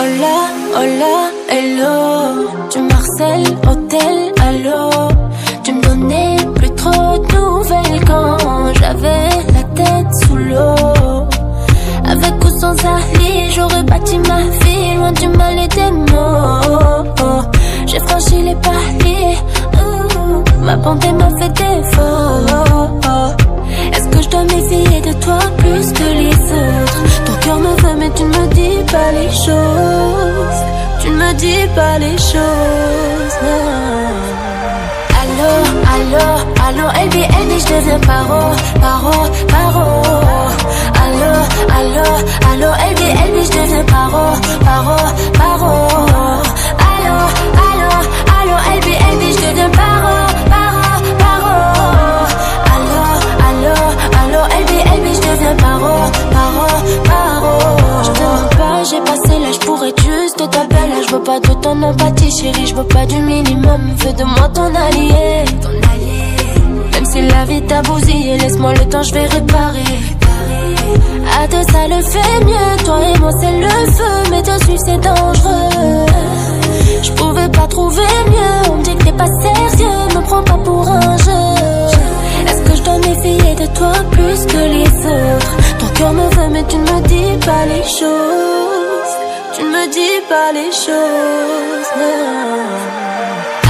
Hola, hola, hello. Tu marcelles, hôtel, allô. Tu me donnais plus trop de nouvelles quand j'avais la tête sous l'eau. Avec ou sans Ali, j'aurais bâti ma vie loin du mal et des mots. J'ai franchi les paliers, ma bonté m'a fait défaut. Est-ce que je dois méfier de toi plus que les autres? Ton cœur me veut mais tu ne me dis pas les choses dis pas les choses Allô, allô, allô, Elbi, Elbi, je deviens paro, paro, paro. Allô, allô, allô, Elbi, Elbi, je de ton empathie, chérie, je veux pas du minimum. Fais de moi ton allié, ton allié Même si la vie t'a bousillé, laisse-moi le temps, je vais réparer. À deux ça le fait mieux. Toi et moi c'est le feu Mais te suivre c'est dangereux. Je pouvais pas trouver mieux. On me dit que t'es pas sérieux. Me prends pas pour un jeu. Est-ce que je dois méfier de toi plus que les autres? Ton cœur me veut mais tu ne me dis pas les choses Tu ne me dis pas les choses.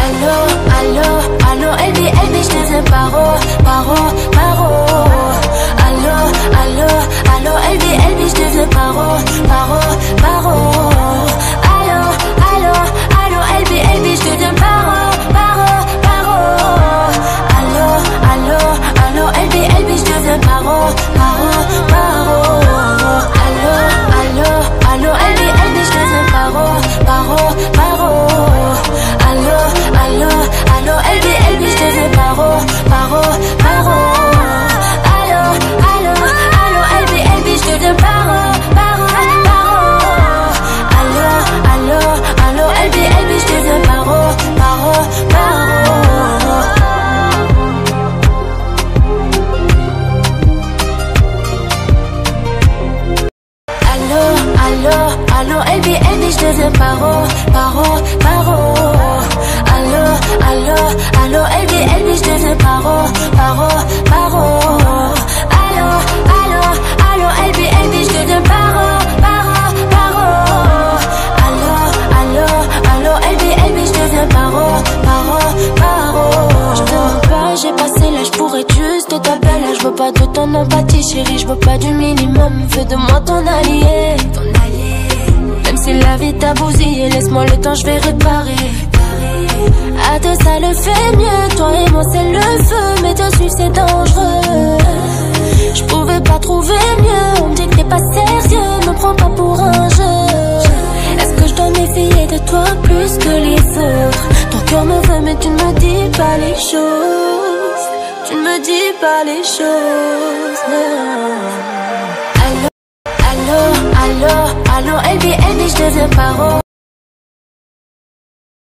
Allô, allô, allô, Elbi, Elbi, je deviens paro, paro, paro allô, allô, Elbi, Elbi, je deviens paro, paro, paro. Allô, allô, allô, Elbi, Elbi, je deviens paro, paro, paro. Allô, allô, allô, Elbi, Elbi, je deviens paro, paro, paro. Allô, allô, allô, Elbi, Elbi, je deviens paro, paro, paro. Je pas, j'ai passé l'âge pour être juste ta belle. Je veux pas de ton empathie, chérie, je veux pas du minimum. Fais de moi ton allié, ton allié laisse-moi le temps, je vais réparer. À deux ça le fait mieux. Toi et moi c'est le feu. Mais te suivre c'est dangereux. Je pouvais pas trouver mieux. On me dit que t'es pas sérieux. Me prends pas pour un jeu. Est-ce que je dois méfier de toi plus que les autres? Ton cœur me veut mais tu ne me dis pas les choses. Tu ne me dis pas les choses non. Allô, allô, Elbi, Elbi, je deviens paro,